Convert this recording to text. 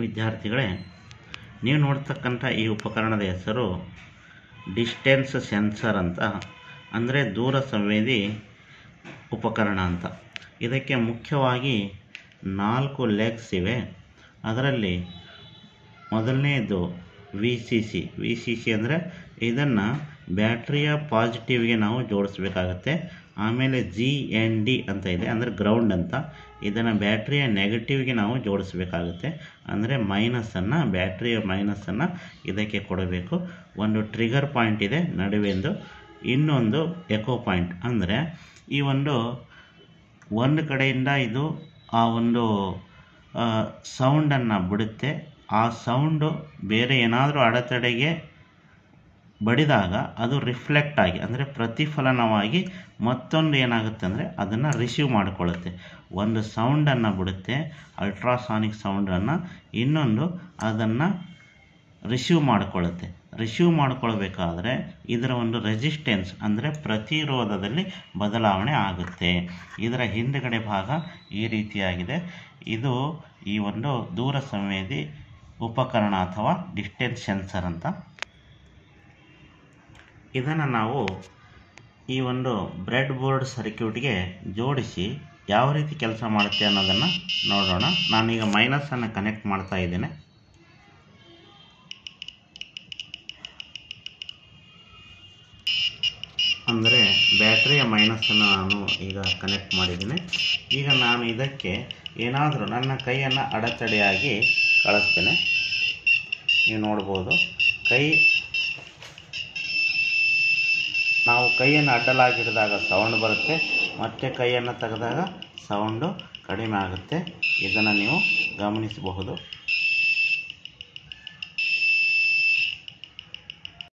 ವಿದ್ಯಾರ್ಥಿಗಳೇ, ನೀವು ನೋಡ್ತಕ್ಕಂಥ ಈ ಉಪಕರಣದ ಹೆಸರು ಡಿಸ್ಟೆನ್ಸ್ ಸೆನ್ಸರ್ ಅಂತ, ಅಂದರೆ ದೂರ ಸಂವೇದಿ ಉಪಕರಣ ಅಂತ. ಇದಕ್ಕೆ ಮುಖ್ಯವಾಗಿ ನಾಲ್ಕು ಲೆಗ್ಸ್ ಇವೆ. ಅದರಲ್ಲಿ ಮೊದಲನೇದು V C C V C C ಅಂದರೆ ಇದನ್ನು ಬ್ಯಾಟ್ರಿಯ ಪಾಸಿಟಿವ್ಗೆ ನಾವು ಜೋಡಿಸ್ಬೇಕಾಗತ್ತೆ. ಆಮೇಲೆ ಜಿ, ಎನ್, ಡಿ ಅಂತ ಇದೆ, ಅಂದರೆ ಗ್ರೌಂಡ್ ಅಂತ. ಇದನ್ನು ಬ್ಯಾಟ್ರಿಯ ನೆಗೆಟಿವ್ಗೆ ನಾವು ಜೋಡಿಸ್ಬೇಕಾಗುತ್ತೆ. ಅಂದರೆ ಮೈನಸನ್ನು ಬ್ಯಾಟ್ರಿಯ ಮೈನಸನ್ನು ಇದಕ್ಕೆ ಕೊಡಬೇಕು. ಒಂದು ಟ್ರಿಗರ್ ಪಾಯಿಂಟ್ ಇದೆ ನಡುವೆಂದು. ಇನ್ನೊಂದು ಎಕೋ ಪಾಯಿಂಟ್. ಅಂದರೆ ಈ ಒಂದು ಒಂದು ಕಡೆಯಿಂದ ಇದು ಆ ಒಂದು ಸೌಂಡನ್ನು ಬಿಡುತ್ತೆ. ಆ ಸೌಂಡು ಬೇರೆ ಏನಾದರೂ ಅಡೆತಡೆಗೆ ಬಡಿದಾಗ ಅದು ರಿಫ್ಲೆಕ್ಟ್ ಆಗಿ, ಅಂದರೆ ಪ್ರತಿಫಲನವಾಗಿ ಮತ್ತೊಂದು ಏನಾಗುತ್ತೆ ಅಂದರೆ ಅದನ್ನು ರಿಸೀವ್ ಮಾಡಿಕೊಳ್ಳುತ್ತೆ. ಒಂದು ಸೌಂಡನ್ನು ಬಿಡುತ್ತೆ ಅಲ್ಟ್ರಾಸಾನಿಕ್ ಸೌಂಡನ್ನು ಇನ್ನೊಂದು ಅದನ್ನು ರಿಸೀವ್ ಮಾಡಿಕೊಳ್ಳುತ್ತೆ. ರಿಸೀವ್ ಮಾಡಿಕೊಳ್ಬೇಕಾದ್ರೆ ಇದರ ಒಂದು ರೆಸಿಸ್ಟೆನ್ಸ್ ಅಂದರೆ ಪ್ರತಿರೋಧದಲ್ಲಿ ಬದಲಾವಣೆ ಆಗುತ್ತೆ. ಇದರ ಹಿಂದುಗಡೆ ಭಾಗ ಈ ರೀತಿಯಾಗಿದೆ. ಇದು ಈ ಒಂದು ದೂರ ಸಂವೇದಿ ಉಪಕರಣ ಅಥವಾ ಡಿಸ್ಟೆನ್ಸ್ ಸೆನ್ಸರ್ ಅಂತ ಇದನ್ನು ನಾವು ಈ ಒಂದು ಬ್ರೆಡ್ ಬೋರ್ಡ್ ಸರ್ಕ್ಯೂಟ್ಗೆ ಜೋಡಿಸಿ ಯಾವ ರೀತಿ ಕೆಲಸ ಮಾಡುತ್ತೆ ಅನ್ನೋದನ್ನು ನೋಡೋಣ. ನಾನೀಗ ಮೈನಸನ್ನು ಕನೆಕ್ಟ್ ಮಾಡ್ತಾ ಇದ್ದೇನೆ. ಅಂದರೆ ಬ್ಯಾಟ್ರಿಯ ಮೈನಸನ್ನು ನಾನು ಈಗ ಕನೆಕ್ಟ್ ಮಾಡಿದ್ದೀನಿ. ಈಗ ನಾನು ಇದಕ್ಕೆ ಏನಾದರೂ ನನ್ನ ಕೈಯನ್ನು ಅಡೆತಡೆಯಾಗಿ ಕಳಿಸ್ತೇನೆ. ನೀವು ನೋಡ್ಬೋದು, ಕೈ ನಾವು ಕೈಯನ್ನು ಅಡ್ಡಲಾಗಿ ಹಿಡಿದಾಗ ಸೌಂಡ್ ಬರುತ್ತೆ ಮತ್ತೆ ಕೈಯನ್ನು ತೆಗೆದಾಗ ಸೌಂಡು ಕಡಿಮೆ ಆಗುತ್ತೆ. ಇದನ್ನು ನೀವು ಗಮನಿಸಬಹುದು.